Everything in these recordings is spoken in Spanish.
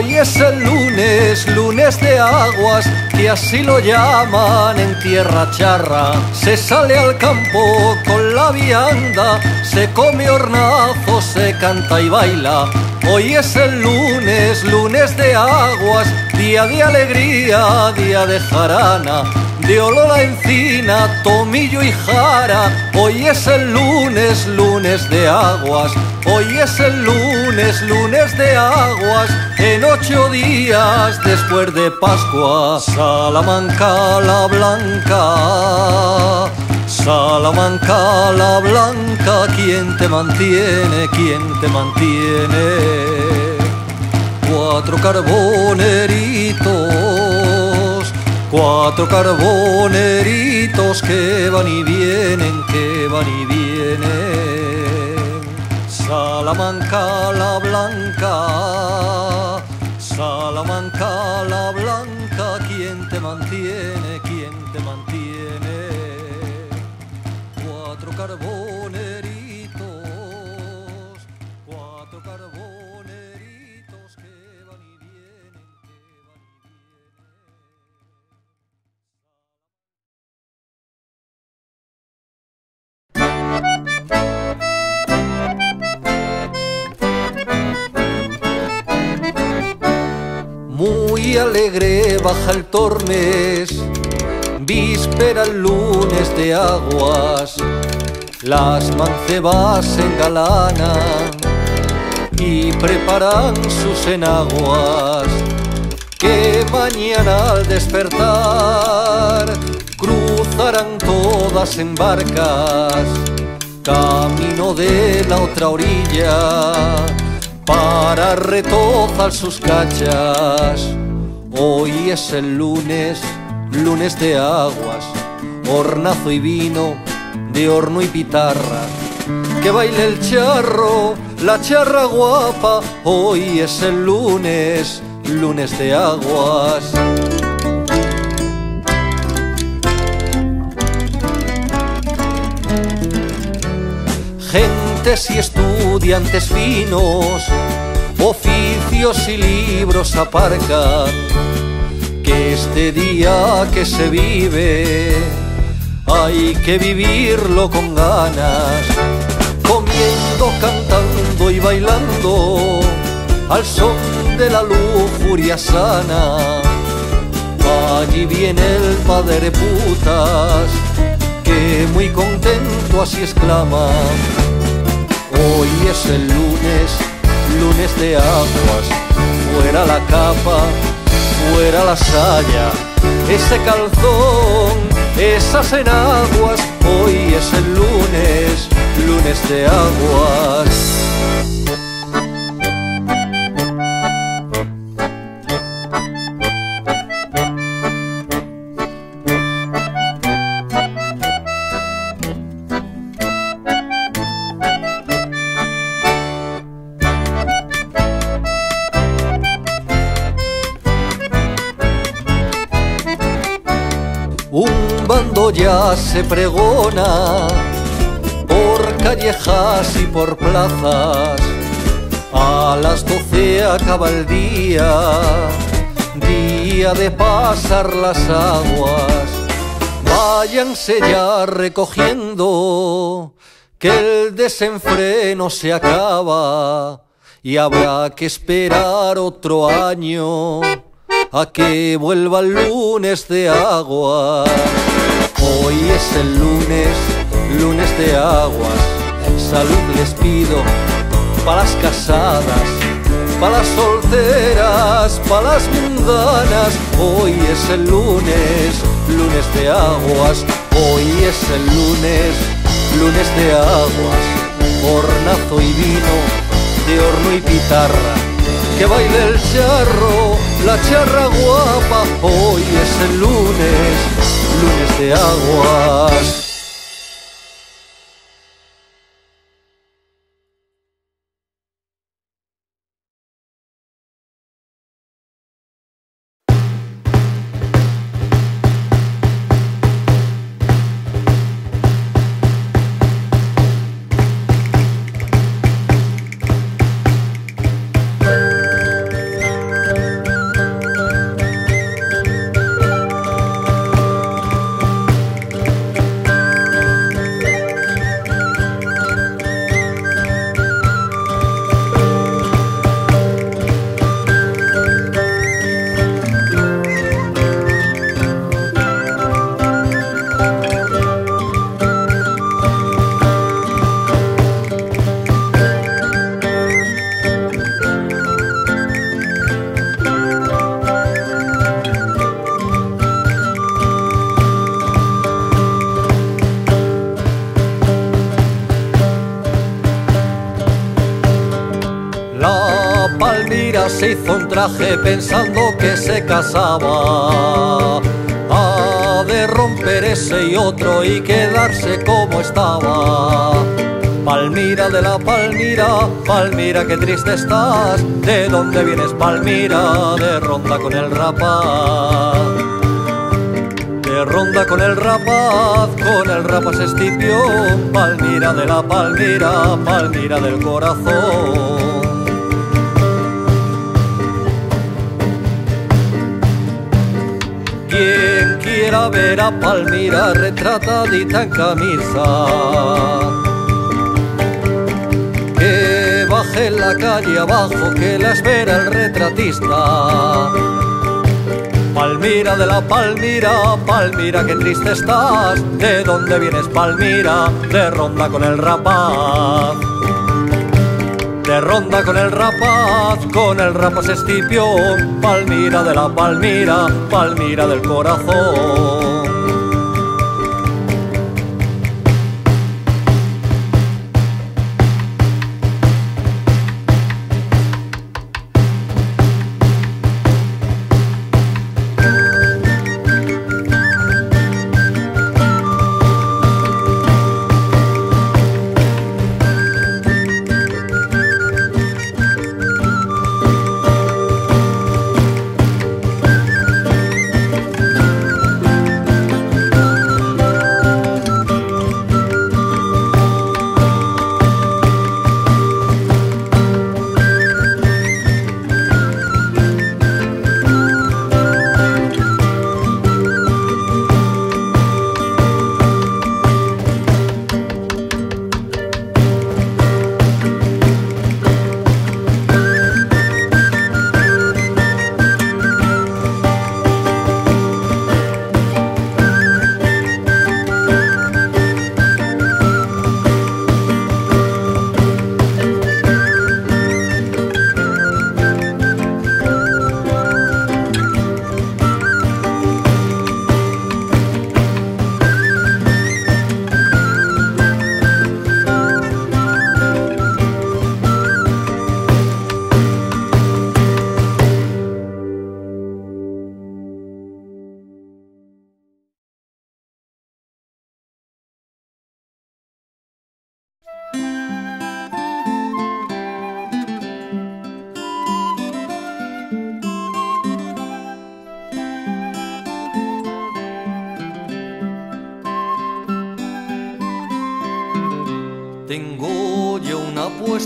Hoy es el lunes, lunes de aguas, que así lo llaman en tierra charra. Se sale al campo con la vianda, se come hornazo, se canta y baila. Hoy es el lunes, lunes de aguas, día de alegría, día de jarana de olor a encina, tomillo y jara. Hoy es el lunes, lunes de aguas. Hoy es el lunes, lunes de aguas. En ocho días después de Pascua, Salamanca la blanca. Salamanca la blanca, ¿quién te mantiene? ¿Quién te mantiene? Cuatro carboneritos Cuatro carboneritos que van y vienen, que van y vienen. Salamanca la blanca, Salamanca baja el tormes, víspera el lunes de aguas, las mancebas se engalanan y preparan sus enaguas, que mañana al despertar cruzarán todas en barcas, camino de la otra orilla para retozar sus cachas. Hoy es el lunes, lunes de aguas, hornazo y vino, de horno y pitarra. Que baile el charro, la charra guapa. Hoy es el lunes, lunes de aguas. Gentes y estudiantes finos, oficios y libros aparcan, que este día que se vive hay que vivirlo con ganas, comiendo, cantando y bailando al son de la lujuria sana. Allí viene el padre putas, que muy contento así exclama. Hoy es el lunes, lunes de aguas, fuera la capa, fuera la saya, ese calzón, esas enaguas. Hoy es el lunes, lunes de aguas. Se pregona por callejas y por plazas. A las doce acaba el día, día de pasar las aguas. Váyanse ya recogiendo, que el desenfreno se acaba y habrá que esperar otro año a que vuelva el lunes de agua. Hoy es el lunes, lunes de aguas. Salud les pido para las casadas, para las solteras, para las mundanas. Hoy es el lunes, lunes de aguas. Hoy es el lunes, lunes de aguas. Hornazo y vino, de horno y pitarra que baile el charro, la charra guapa. Hoy es el lunes, lunes de aguas. Pensando que se casaba. Ha de romper ese y otro y quedarse como estaba. Palmira de la Palmira, Palmira, qué triste estás. ¿De dónde vienes, Palmira? De ronda con el rapaz. De ronda con el rapaz, con el rapaz Escipión. Palmira de la Palmira, Palmira del corazón. Quien quiera ver a Palmira retratadita en camisa que baje la calle abajo que la espera el retratista. Palmira de la Palmira, Palmira, qué triste estás. ¿De dónde vienes, Palmira? De ronda con el rapaz. De ronda con el rapaz, con el rapaz Escipión. Palmira de la Palmira, Palmira del corazón.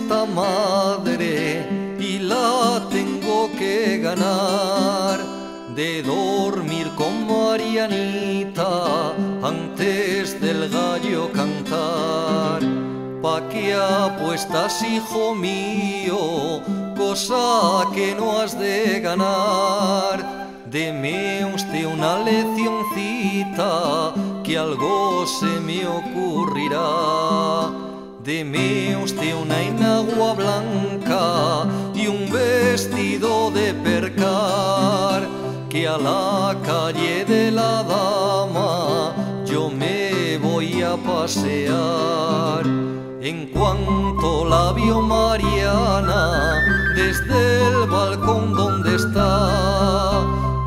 Apuesta madre y la tengo que ganar. De dormir con Marianita antes del gallo cantar. Pa' que apuestas, hijo mío, cosa que no has de ganar. Deme usted una leccioncita que algo se me ocurrirá. Deme usted una enagua blanca y un vestido de percar, que a la calle de la dama yo me voy a pasear. En cuanto la vio Mariana desde el balcón donde está,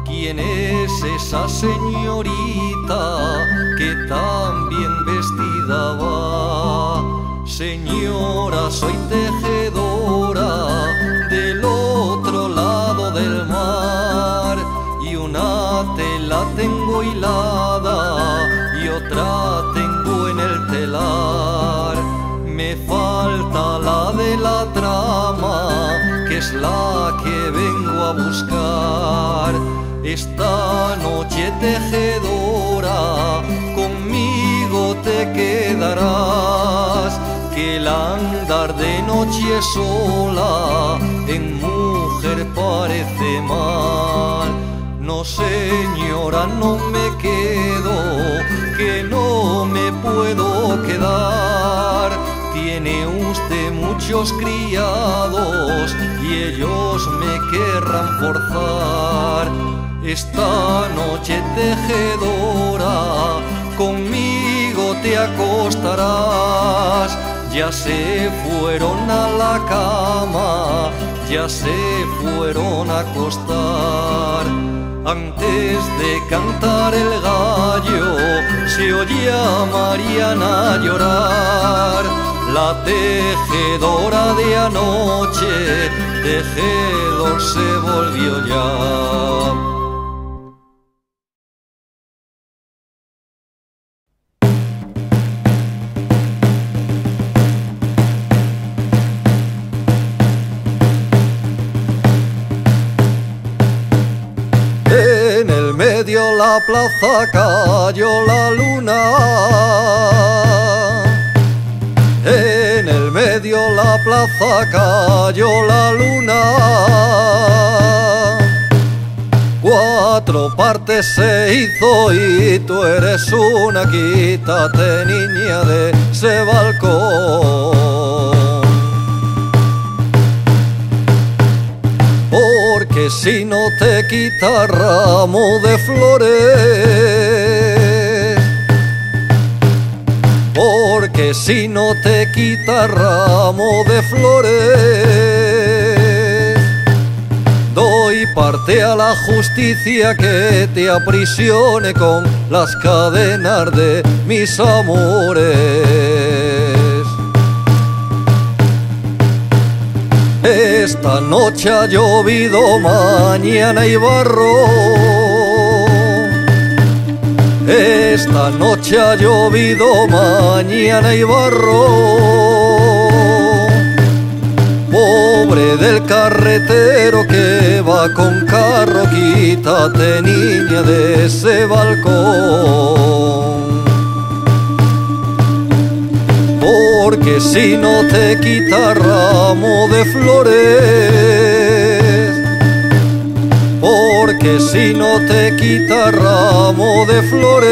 ¿quién es esa señorita que tan bien vestida va? Señora, soy tejedora del otro lado del mar y una tela tengo hilada y otra tengo en el telar. Me falta la de la trama, que es la que vengo a buscar. Esta noche tejedora, conmigo te quedarás que el andar de noche sola en mujer parece mal. No señora, no me quedo, que no me puedo quedar. Tiene usted muchos criados y ellos me querrán forzar. Esta noche tejedora, conmigo te acostarás ya se fueron a la cama, ya se fueron a acostar. Antes de cantar el gallo, se oía Mariana llorar. La tejedora de anoche, tejedor se volvió ya. La plaza cayó la luna. En el medio la plaza cayó la luna. Cuatro partes se hizo y tú eres una, quítate niña de ese balcón. Porque si no te quita ramo de flores, porque si no te quita ramo de flores, doy parte a la justicia que te aprisione con las cadenas de mis amores. Esta noche ha llovido, mañana y barro. Esta noche ha llovido, mañana y barro. Pobre del carretero que va con carro, quítate niña de ese balcón. Porque si no te quita ramo de flores, porque si no te quita ramo de flores,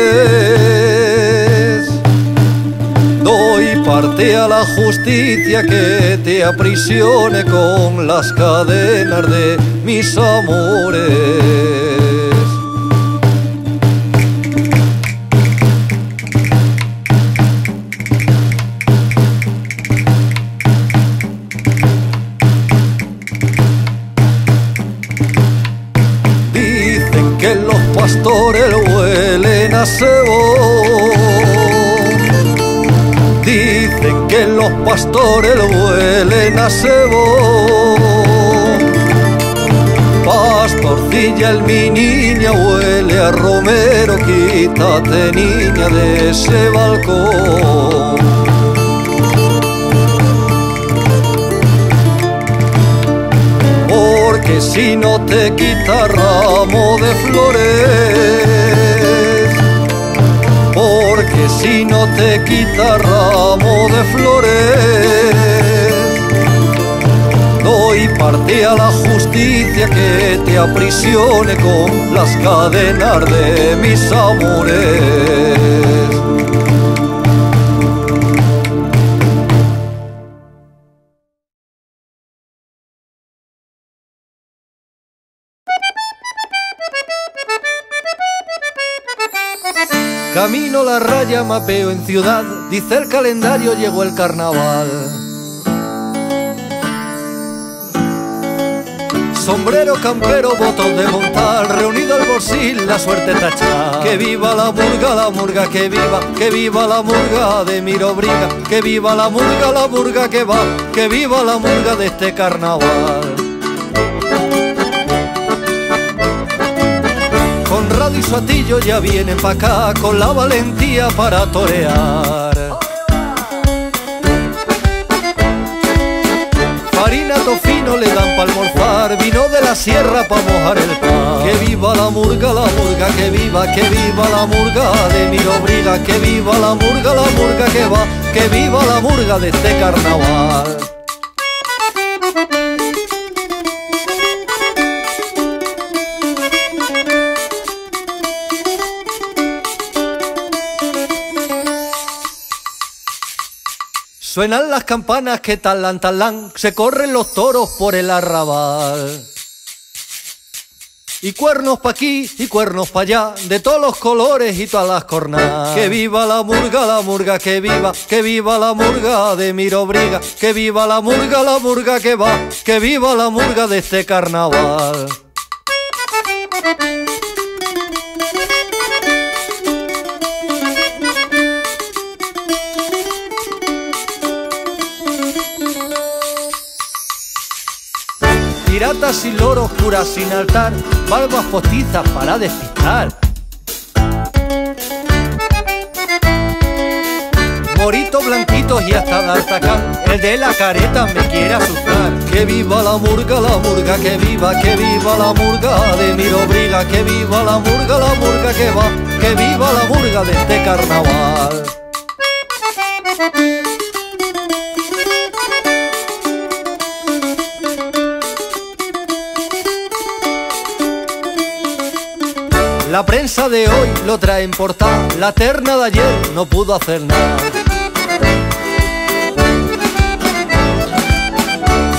doy parte a la justicia que te aprisione con las cadenas de mis amores. Dicen que los pastores huelen a cebo. Pastorcilla el mi niña huele a romero, quítate niña de ese balcón. que si no te quita ramo de flores, te quita ramo de flores, doy parte a la justicia que te aprisione con las cadenas de mis amores. Raya, mapeo en ciudad, dice el calendario, llegó el carnaval. Sombrero campero, votos de montar, reunido el bolsil, la suerte tacha. Que viva la murga, la murga que viva, que viva la murga de Mirobriga, que viva la murga, la murga que va, que viva la murga de este carnaval. Conrado y su atillo ya vienen pa' acá con la valentía para torear. Farina tofino le dan pa' almorzar, vino de la sierra pa' mojar el pan. Que viva la murga, la murga que viva, que viva la murga de mi obriga, que viva la murga, la murga que va, que viva la murga de este carnaval. Suenan las campanas que talan talán, se corren los toros por el arrabal. Y cuernos pa' aquí y cuernos pa' allá, de todos los colores y todas las cornadas. Que viva la murga, la murga que viva, que viva la murga de Mirobriga, que viva la murga, la murga que va, que viva la murga de este carnaval. Y loros, curas sin altar, barbas postizas para despistar. Moritos blanquitos y hasta D'Artagnan, el de la careta me quiere asustar. Que viva la murga, la murga, que viva, que viva la murga de Mirobriga, que viva la murga, la murga que va, que viva la murga de este carnaval. De hoy lo trae en portada, la terna de ayer no pudo hacer nada.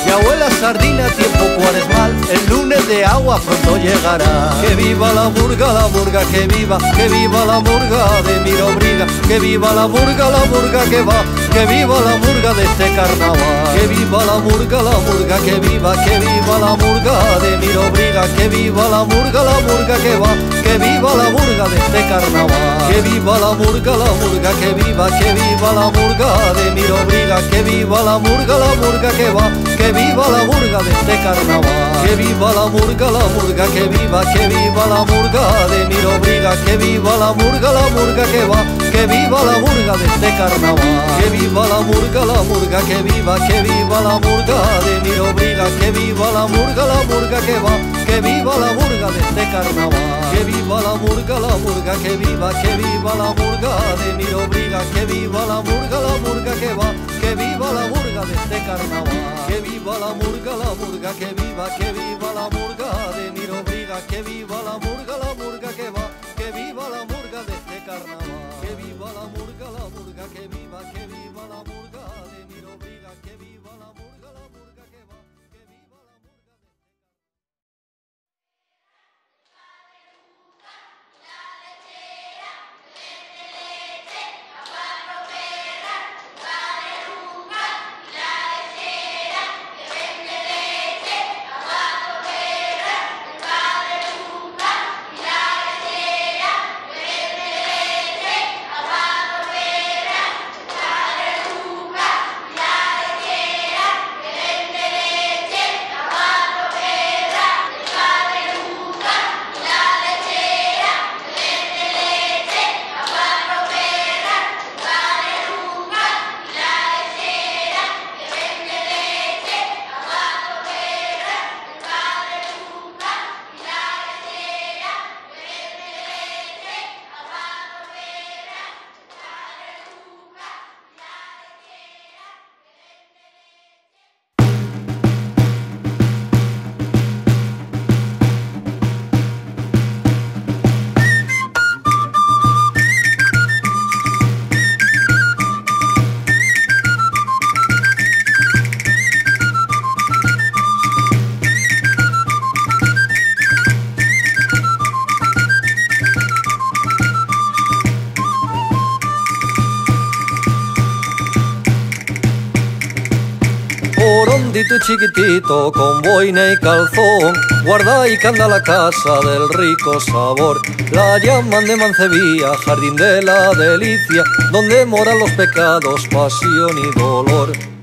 Mi abuela sardina, tiempo cuaresmal, el lunes de agua pronto llegará. Que viva la murga, la murga que viva, que viva la murga de Mirobriga, que viva la murga, la murga que va, que viva la murga de este carnaval. Que viva la murga, la murga que viva, que viva la murga de Mirobriga, que viva la murga, la murga que va, que viva la murga de este carnaval. Que viva la murga, la murga que viva, que viva la murga de Mirobriga, que viva la murga, la murga que va, que viva la murga de este carnaval. Que viva la murga, la murga que viva, que viva la murga de Mirobriga, que viva la murga, la murga que va, que viva la murga de este carnaval. Que viva la murga, la murga que viva, que viva la murga de Mirobriga, que viva la murga, la murga que va, que viva la murga de este carnaval. Que viva la murga, la murga que viva, que viva la murga de Mirobriga, que viva la murga, la murga que va, que viva la murga de este carnaval. Que viva la murga, la murga que viva, que viva la murga de Mirobriga, que viva la murga, la murga que va, Y chiquitito con boina y calzón, guarda y canta la casa del rico sabor. La llaman de Mancebía, jardín de la delicia, donde moran los pecados, pasión y dolor.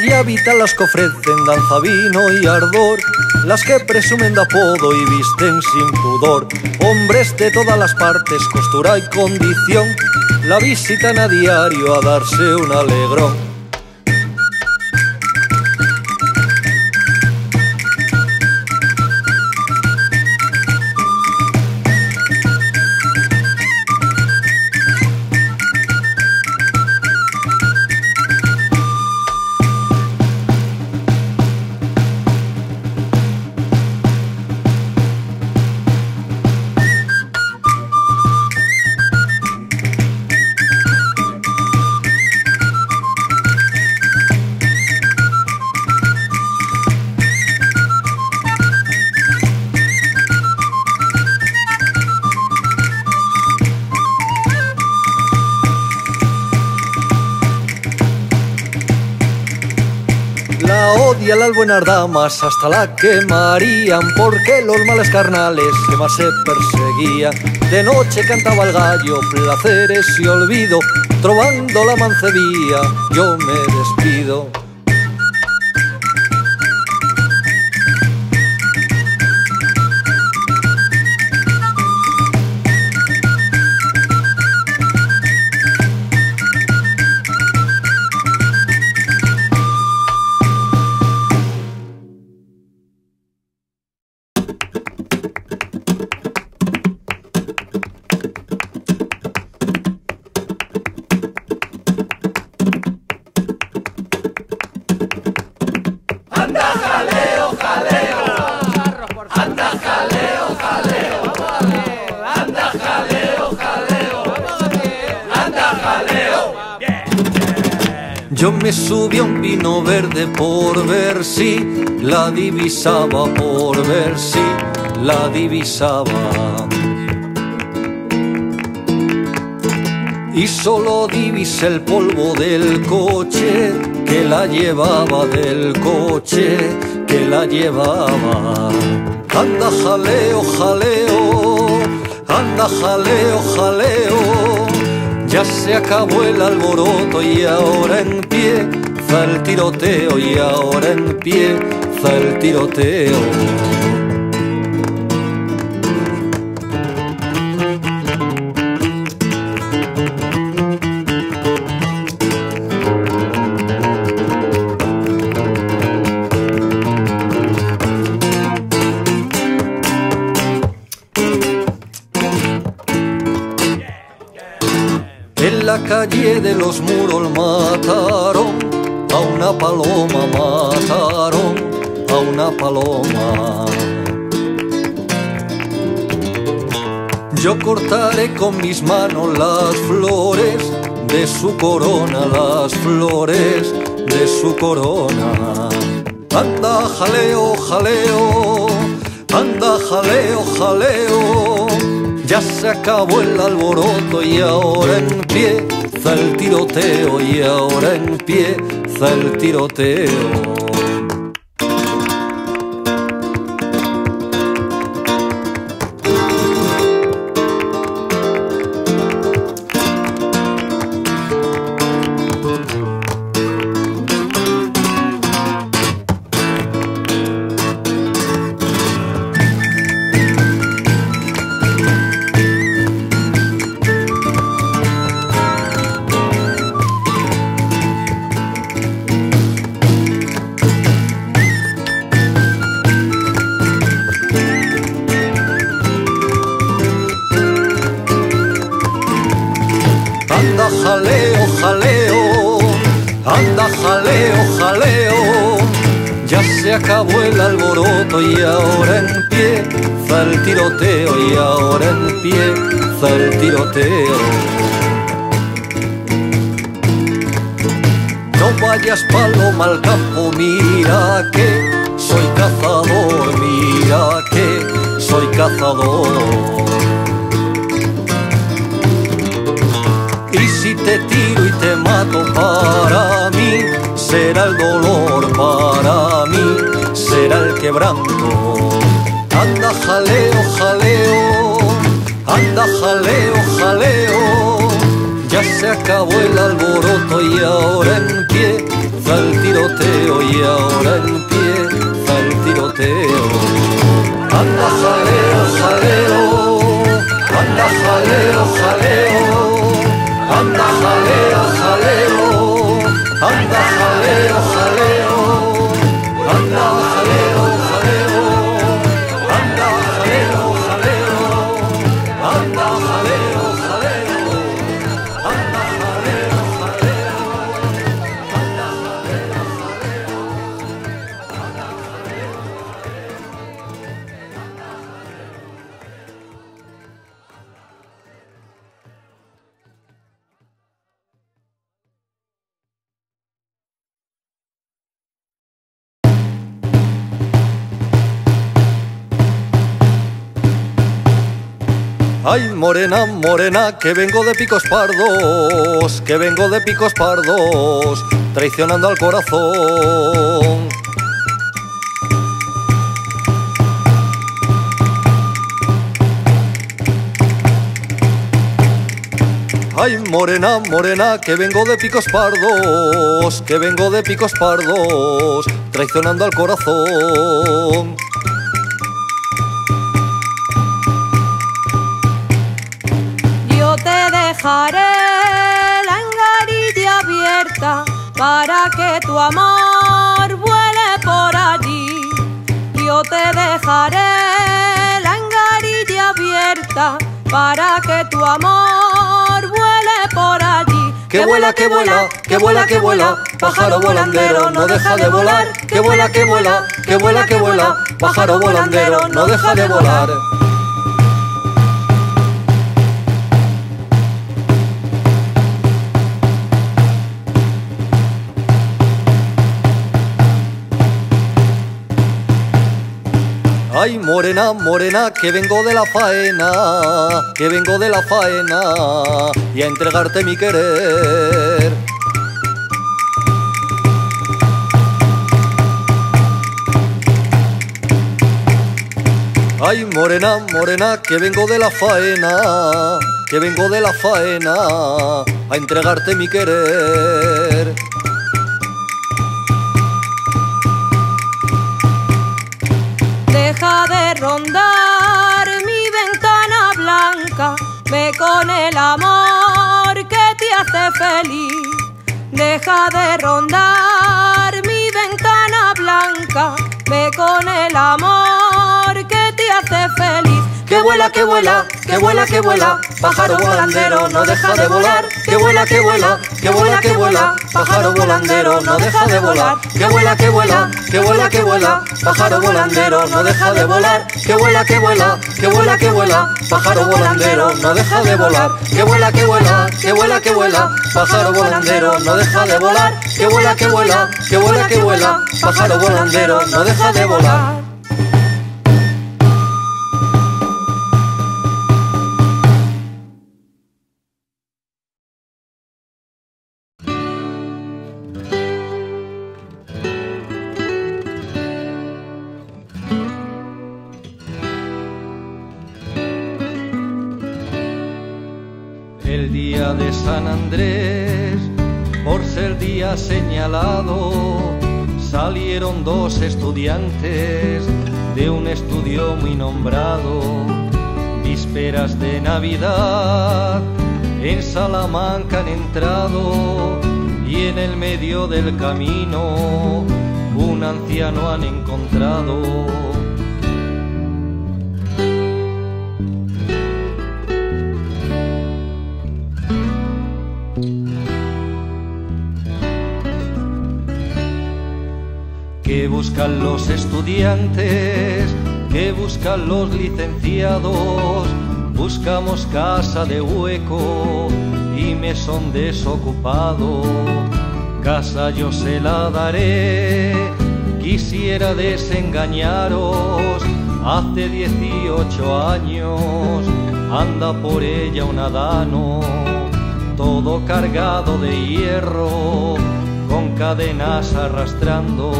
Allí habitan las que ofrecen danza, vino y ardor, las que presumen de apodo y visten sin pudor. Hombres de todas las partes, costura y condición, la visitan a diario a darse un alegrón. Y a las buenas damas hasta la quemarían porque los males carnales que más se perseguían. De noche cantaba el gallo, placeres y olvido, trovando la mancebía, yo me despido. Divisaba, por ver si la divisaba. Y solo divisé el polvo del coche que la llevaba, del coche que la llevaba. Anda jaleo, jaleo, anda jaleo, jaleo ya se acabó el alboroto y ahora en pie el tiroteo y ahora en pie el tiroteo. calle de los muros mataron Yo cortaré con mis manos las flores de su corona, las flores de su corona. Anda, jaleo, jaleo, anda, jaleo, jaleo. Ya se acabó el alboroto y ahora en pie el tiroteo y ahora empieza el tiroteo. Y si te tiro y te mato para mí, será el dolor para mí, será el quebranto. Anda jaleo, jaleo, anda jaleo, jaleo. Ya se acabó el alboroto y ahora en empieza el tiroteo y ahora en empieza el tiroteo. Anda jaleo, jaleo, anda jaleo, jaleo. Morena, morena, que vengo de picos pardos, que vengo de picos pardos, traicionando al corazón. Ay, morena, morena, que vengo de picos pardos, que vengo de picos pardos, traicionando al corazón. Dejaré la engarilla abierta para que tu amor vuele por allí. Yo te dejaré la engarilla abierta para que tu amor vuele por allí. Que vuela, que vuela, que vuela, que vuela, pájaro volandero, no deja de volar. Que vuela, que vuela, que vuela, que vuela, pájaro volandero, no deja de volar. Ay, morena, morena, que vengo de la faena, que vengo de la faena y a entregarte mi querer. Ay, morena, morena, que vengo de la faena, que vengo de la faena a entregarte mi querer. Rondar mi ventana blanca, ve con el amor que te hace feliz. Deja de rondar mi ventana blanca, ve con el amor que te hace feliz. Que vuela, que vuela, que vuela, que vuela, pájaro volandero, no deja de volar. Que vuela, que vuela, que vuela, que vuela, pájaro volandero, no deja de volar. Que vuela, que vuela, que vuela, que vuela, pájaro volandero, no deja de volar. Que vuela, que vuela, que vuela, que vuela, pájaro volandero, no deja de volar. Que vuela, que vuela, que vuela, que vuela, pájaro volandero, no deja de volar. Que vuela, que vuela, que vuela, que vuela, pájaro volandero, no deja de volar. De San Andrés, por ser día señalado, salieron dos estudiantes de un estudio muy nombrado. Vísperas de Navidad, en Salamanca han entrado y en el medio del camino un anciano han encontrado. ¿Qué buscan los estudiantes? ¿Qué buscan los licenciados? Buscamos casa de hueco y mesón desocupado. Casa yo se la daré, quisiera desengañaros. Hace 18 años anda por ella un adano, todo cargado de hierro con cadenas arrastrando.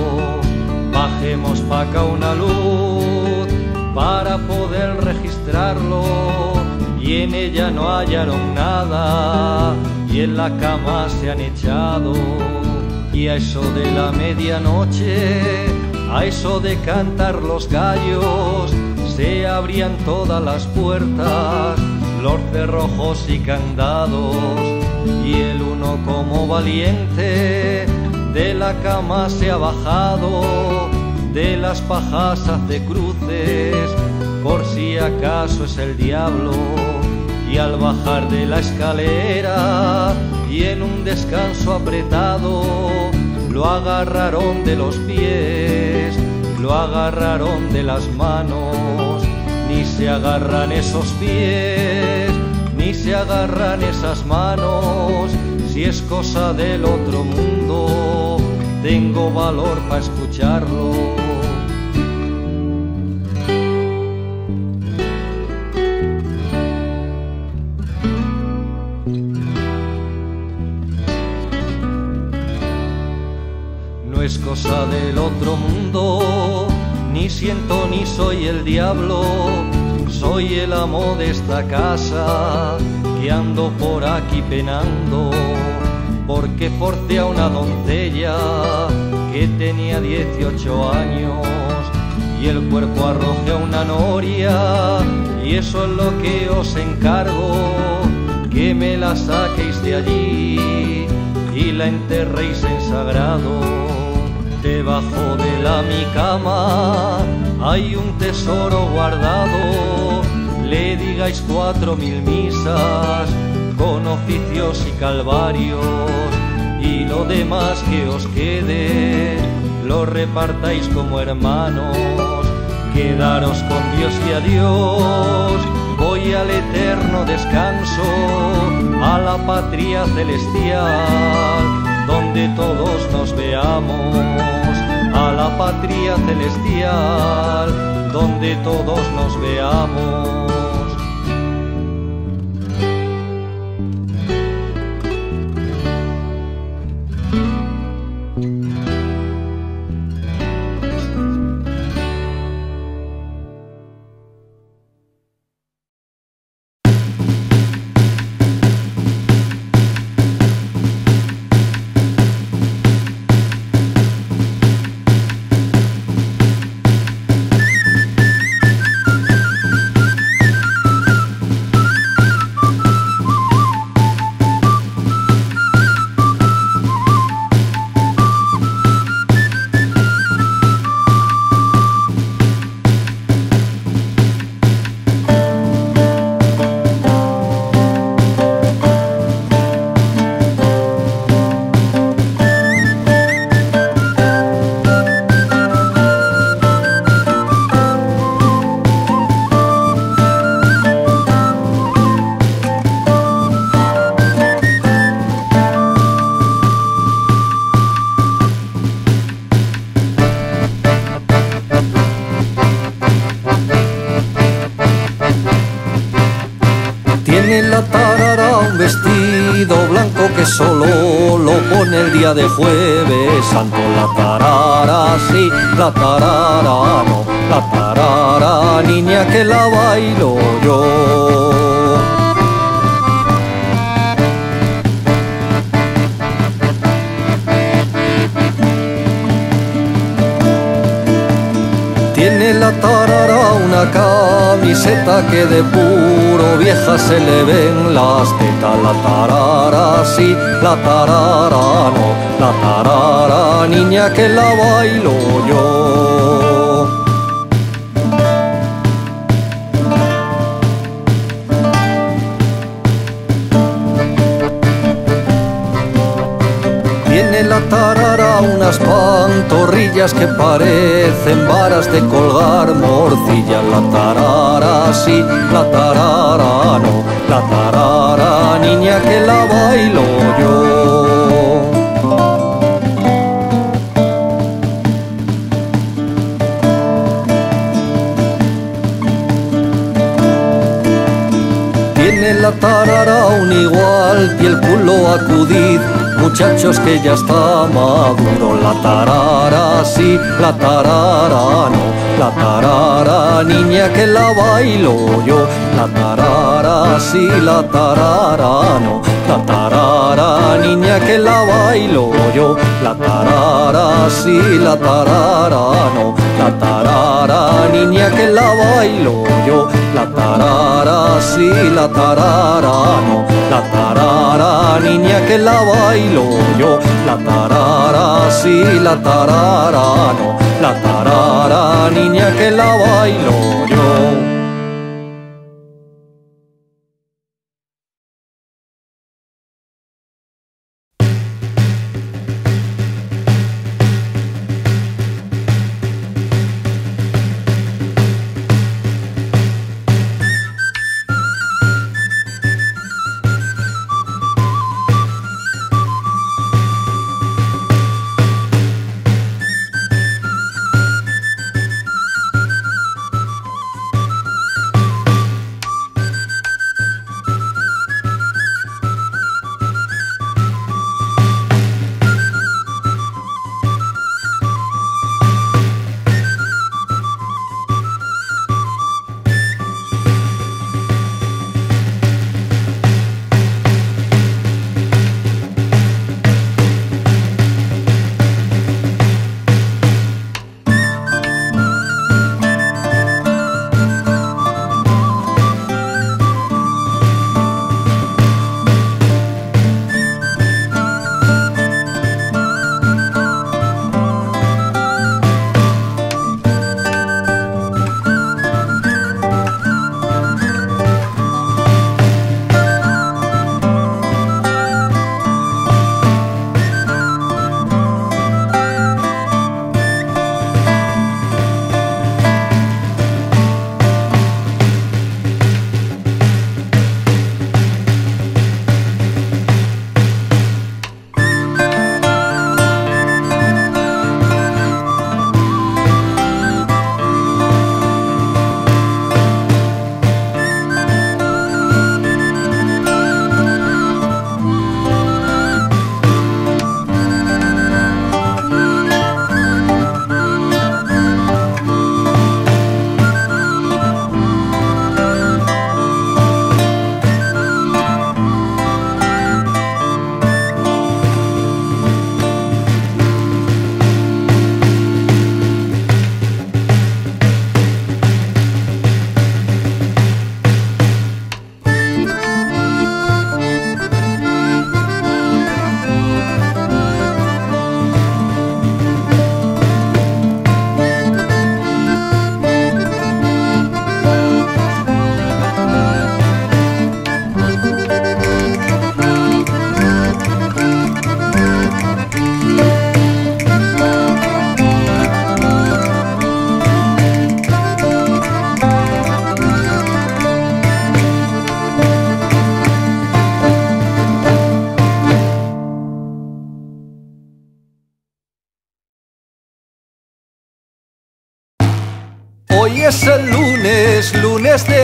Bajemos pa' acá una luz para poder registrarlo. Y en ella no hallaron nada y en la cama se han echado. Y a eso de la medianoche, a eso de cantar los gallos, se abrían todas las puertas, los cerrojos y candados y el uno como valiente de la cama se ha bajado, de las pajas hace cruces, por si acaso es el diablo, y al bajar de la escalera y en un descanso apretado, lo agarraron de los pies, lo agarraron de las manos, ni se agarran esos pies ni se agarran esas manos, si es cosa del otro mundo, tengo valor para escucharlo. No es cosa del otro mundo, ni siento ni soy el diablo, soy el amo de esta casa que ando por aquí penando porque forcé a una doncella que tenía 18 años y el cuerpo arroje a una noria y eso es lo que os encargo, que me la saquéis de allí y la enterréis en sagrado. Debajo de la mi cama hay un tesoro guardado, le digáis cuatro mil misas con oficios y calvarios y lo demás que os quede lo repartáis como hermanos. Quedaros con Dios y a Dios, voy al eterno descanso, a la patria celestial, donde todos nos veamos, a la patria celestial, donde todos nos veamos. De jueves santo, la tarara, sí, la tarara, no, la tarara, niña que la bailo yo. Tiene la tarara una camiseta que de puro vieja se le ven las tetas. La tarara, sí, la tarara, no, la tarara, niña que la bailo yo. Unas pantorrillas que parecen varas de colgar morcillas. La tarara, sí, la tarara, no, la tarara, niña que la bailo yo. Tiene la tarara un igual y el culo acudid muchachos que ya está maduro. La tarara sí la tarara no la tarara niña que la bailo yo. La tarara sí la tarara no. La tarara niña que la bailo yo. La tarara sí la tarara no. La tarara niña que la bailo yo. La tarara sí la tarara no. La tarara niña que la bailo yo. La tarara sí la tarara no la tarara niña que la bailo yo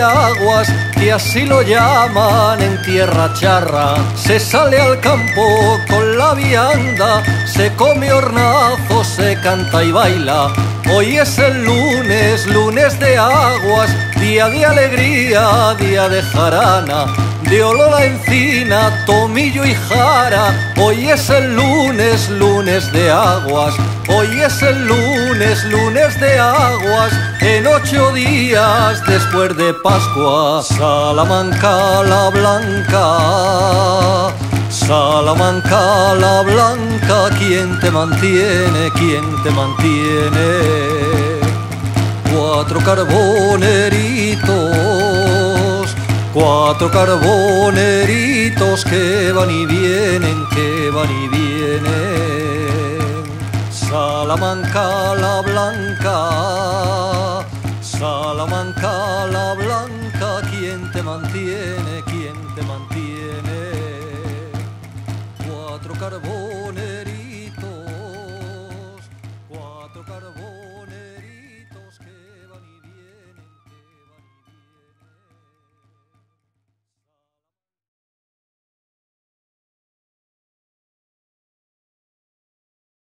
aguas, que así lo llaman en tierra charra. Se sale al campo con la vianda, se come hornazo, se canta y baila. Hoy es el lunes, lunes de aguas, día de alegría, día de jarana de olor encina, tomillo y jara. Hoy es el lunes, lunes de aguas. Hoy es el lunes, lunes de aguas. En ocho días después de Pascua, Salamanca la blanca. Salamanca la blanca, ¿quién te mantiene? ¿Quién te mantiene? Cuatro carboneritos Cuatro carboneritos que van y vienen, que van y vienen. Salamanca la blanca